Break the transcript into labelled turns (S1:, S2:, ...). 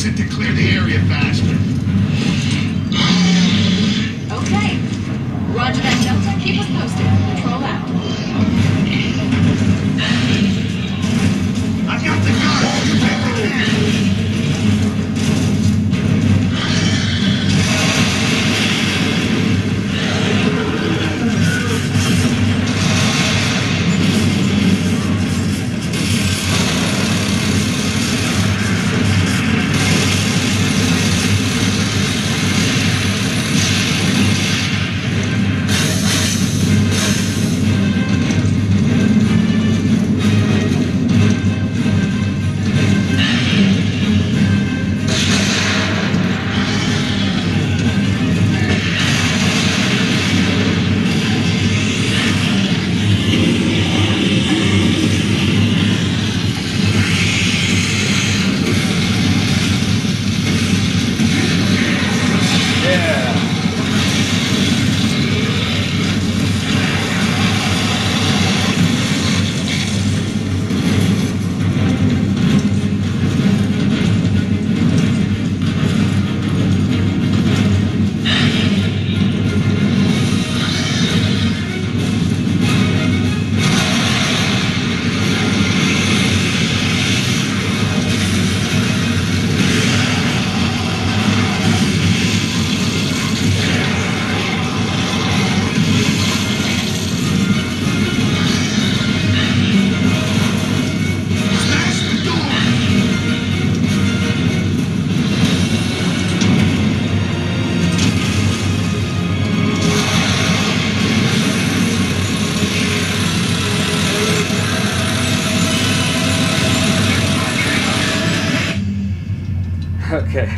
S1: Use it to clear the area faster.
S2: Okay.